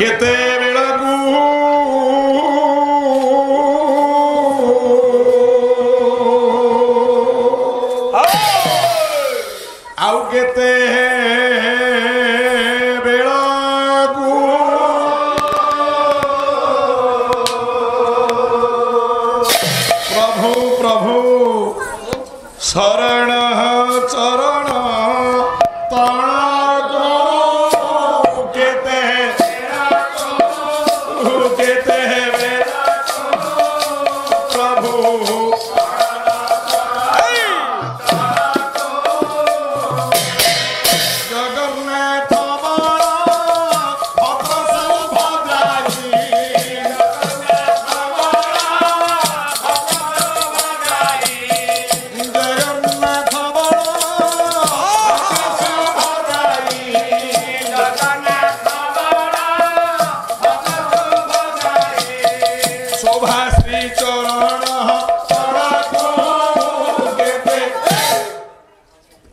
ಕೆತೆ ಬೆಳಕು ಅವು ಕೆತೆ Sara Oh.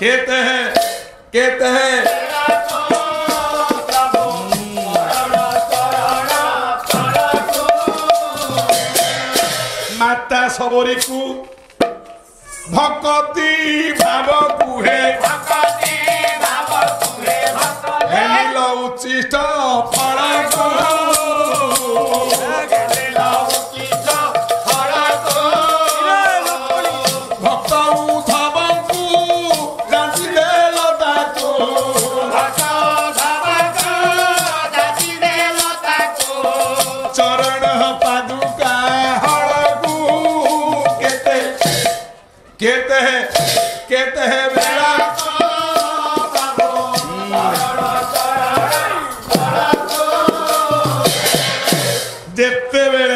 कहते हैं कहते हैं মাতা সবরিকু ভকতি ভাব কুহে আকাশ कहते हैं कहते हैं बेड़ा देखते बेड़ा